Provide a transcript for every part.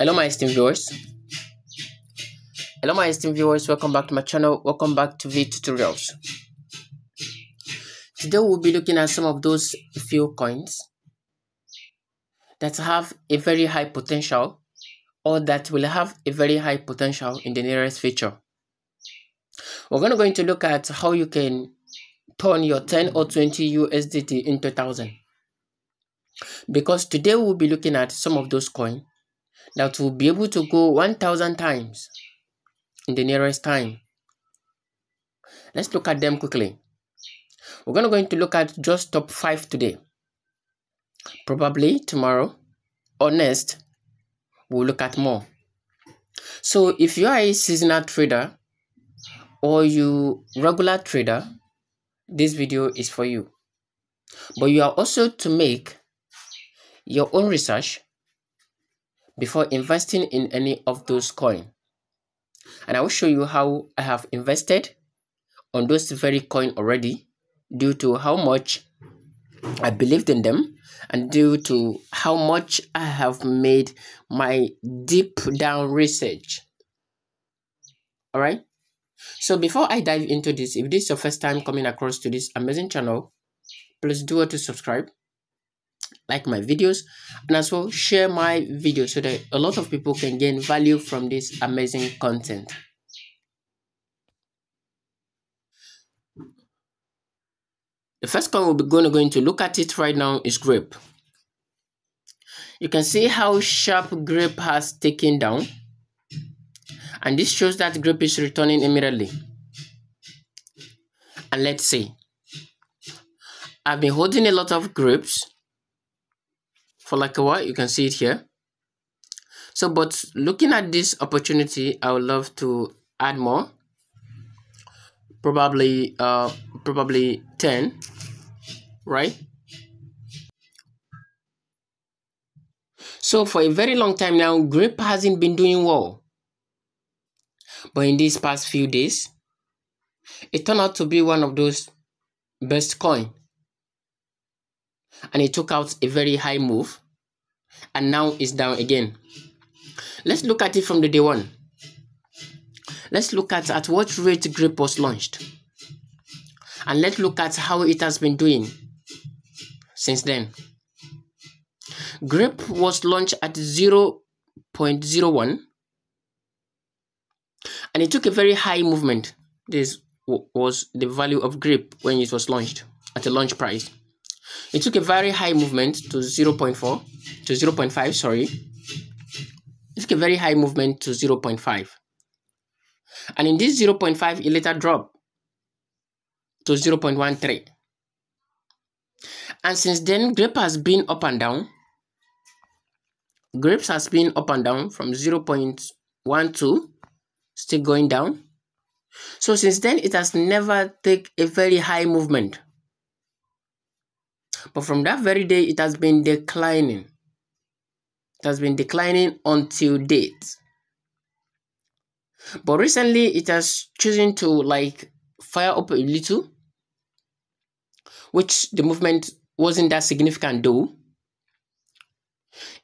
hello my esteemed viewers. Hello my esteemed viewers. Welcome back to my channel. Welcome back to Vee tutorials. Today we'll be looking at some of those few coins that have a very high potential or that will have a very high potential in the nearest future. We're going to going to look at how you can turn your 10 or 20 usdt into 1000 because today we'll be looking at some of those coins that will be able to go 1000 times in the nearest time. Let's look at them quickly. We're going to going to look at just top 5 today. Probably tomorrow or next, we'll look at more. So if you are a seasonal trader or you regular trader, this video is for you. But you are also to make your own research before investing in any of those coins. And I will show you how I have invested on those very coin already due to how much I believed in them and due to how much I have made my deep down research. Alright? So before I dive into this, if this is your first time coming across to this amazing channel, please do to subscribe like my videos and as well share my video so that a lot of people can gain value from this amazing content. The first coin we're going to going to look at it right now is grip. You can see how sharp grip has taken down and this shows that grip is returning immediately. And let's see. I've been holding a lot of grips for like a while you can see it here. So but looking at this opportunity i would love to add more. Probably uh probably 10 right? So for a very long time now grip hasn't been doing well. But in these past few days it turned out to be one of those best coin and it took out a very high move and now it's down again. Let's look at it from the day one. Let's look at at what rate grip was launched. And let's look at how it has been doing since then. Grip was launched at 0 0.01 and it took a very high movement. This was the value of grip when it was launched at the launch price it took a very high movement to 0.4 to 0.5 sorry. It took a very high movement to 0.5 and in this 0.5 it later dropped to 0.13 and since then grip has been up and down. Grapes has been up and down from 0.12 still going down. So since then it has never take a very high movement but from that very day, it has been declining. It has been declining until date. But recently, it has chosen to like fire up a little, which the movement wasn't that significant though.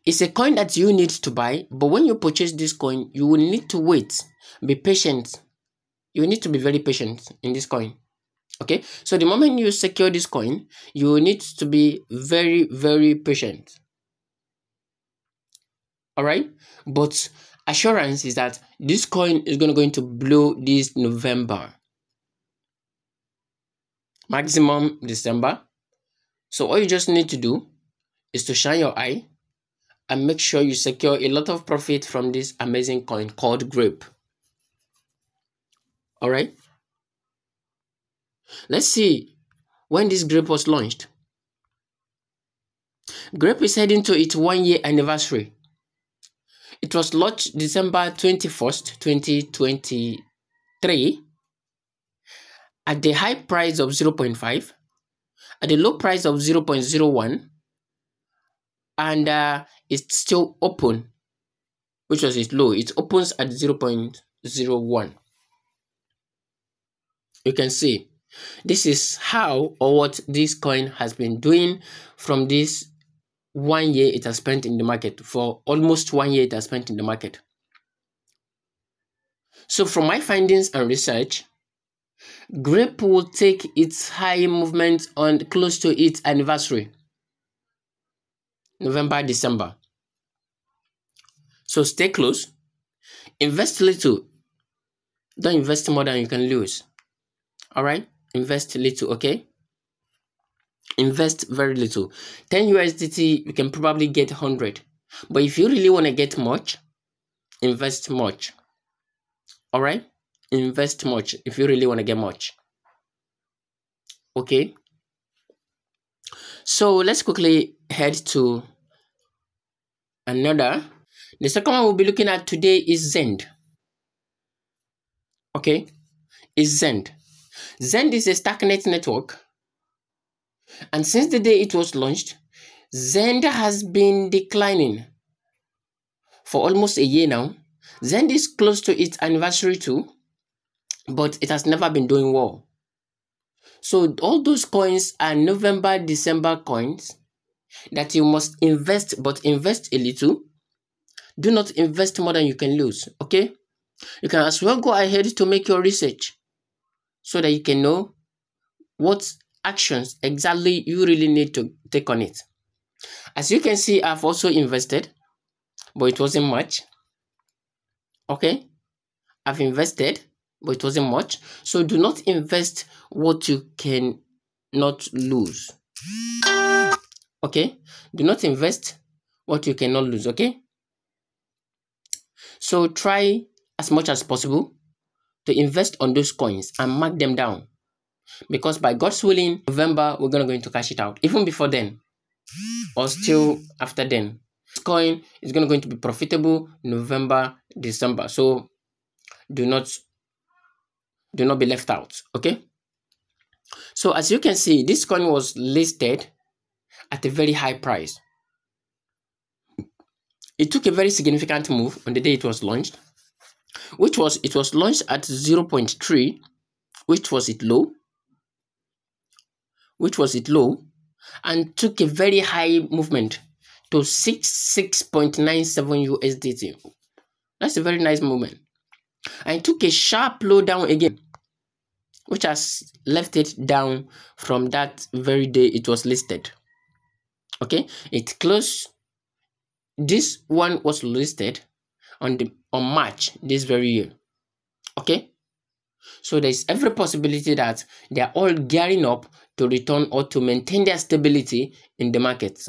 It's a coin that you need to buy, but when you purchase this coin, you will need to wait, be patient. You need to be very patient in this coin okay? So the moment you secure this coin you need to be very very patient. All right but assurance is that this coin is going to going to blow this november. Maximum december. So all you just need to do is to shine your eye and make sure you secure a lot of profit from this amazing coin called grape. All right Let's see when this grape was launched. Grape is heading to its one year anniversary. It was launched December 21st, 2023 at the high price of 0.5, at the low price of 0.01, and uh, it's still open, which was its low. It opens at 0.01. You can see this is how or what this coin has been doing from this one year it has spent in the market. For almost one year it has spent in the market. So from my findings and research, grape will take its high movement on close to its anniversary. November, December. So stay close. Invest little. Don't invest more than you can lose. All right? Invest little, okay? Invest very little. 10 USDT, you can probably get 100. But if you really want to get much, invest much. All right? Invest much if you really want to get much. Okay? So let's quickly head to another. The second one we'll be looking at today is Zend. Okay? Is Zend. Zend is a Starknet network. And since the day it was launched, Zend has been declining for almost a year now. Zend is close to its anniversary too, but it has never been doing well. So all those coins are November, December coins that you must invest, but invest a little. Do not invest more than you can lose, okay? You can as well go ahead to make your research so that you can know what actions exactly you really need to take on it. As you can see, I've also invested, but it wasn't much. Okay, I've invested, but it wasn't much. So do not invest what you can not lose. Okay, do not invest what you cannot lose. Okay, so try as much as possible to invest on those coins and mark them down because by God's willing, November we're gonna go into cash it out. Even before then, or still after then, this coin is gonna going to be profitable November, December. So do not do not be left out. Okay. So as you can see, this coin was listed at a very high price. It took a very significant move on the day it was launched, which was it was launched at 0.3, which was it low, which was it low, and took a very high movement to 66.97 USDT. That's a very nice movement. And took a sharp low down again, which has left it down from that very day it was listed. Okay, it closed. This one was listed on the March this very year. Okay, so there's every possibility that they are all gearing up to return or to maintain their stability in the market.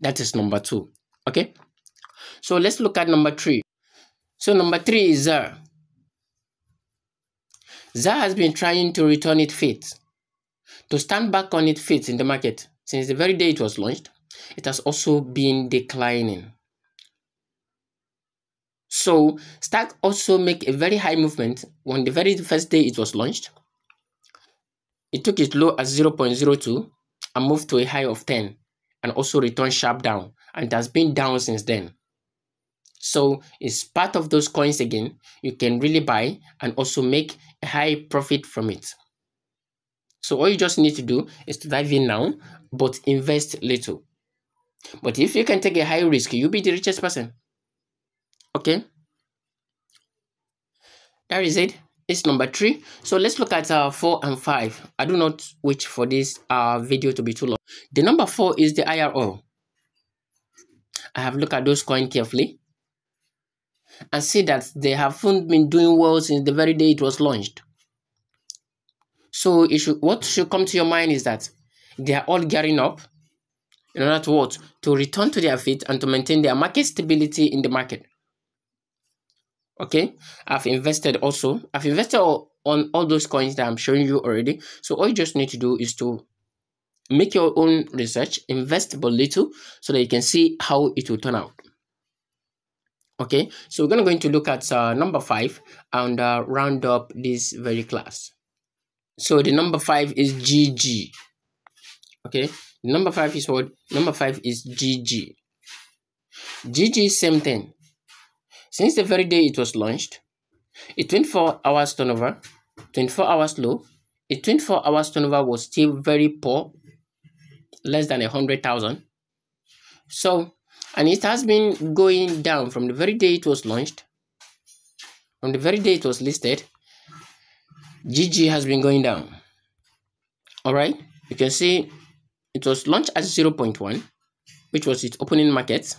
That is number two. Okay. So let's look at number three. So number three is ZAR. ZAR has been trying to return its feet, to stand back on its feet in the market since the very day it was launched. It has also been declining. So Stack also make a very high movement on the very first day it was launched. It took its low at 0.02 and moved to a high of 10 and also returned sharp down and it has been down since then. So it's part of those coins again you can really buy and also make a high profit from it. So all you just need to do is to dive in now but invest little. But if you can take a high risk, you'll be the richest person okay? That is it. It's number three. So let's look at uh, four and five. I do not wish for this uh video to be too long. The number four is the iro i have looked at those coins carefully and see that they haven't been doing well since the very day it was launched. So it should what should come to your mind is that they are all gearing up in order to what to return to their feet and to maintain their market stability in the market okay i've invested also. I've invested on all those coins that i'm showing you already. So all you just need to do is to make your own research invest but little so that you can see how it will turn out. Okay so we're going to look at uh, number five and uh, round up this very class. So the number five is gg okay number five is what? Number five is gg gg same thing since the very day it was launched, a 24 hours turnover, 24 hours low, a 24 hours turnover was still very poor, less than a hundred thousand. So, and it has been going down from the very day it was launched, from the very day it was listed. GG has been going down. All right, you can see it was launched at 0.1, which was its opening market.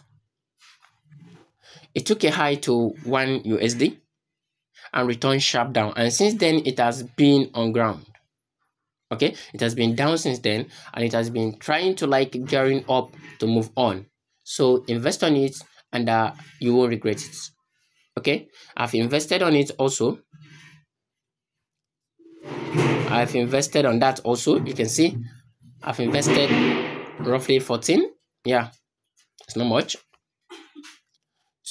It took a high to 1 USD and returned sharp down. And since then, it has been on ground. Okay, it has been down since then and it has been trying to like gearing up to move on. So invest on it and uh, you will regret it. Okay, I've invested on it also. I've invested on that also. You can see I've invested roughly 14. Yeah, it's not much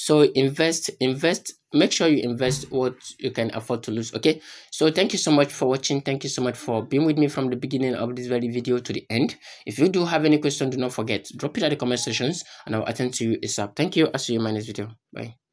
so invest invest make sure you invest what you can afford to lose okay? So thank you so much for watching. Thank you so much for being with me from the beginning of this very video to the end. If you do have any question do not forget drop it at the comment sections and i'll attend to you asap. Thank you. I'll see you in my next video. Bye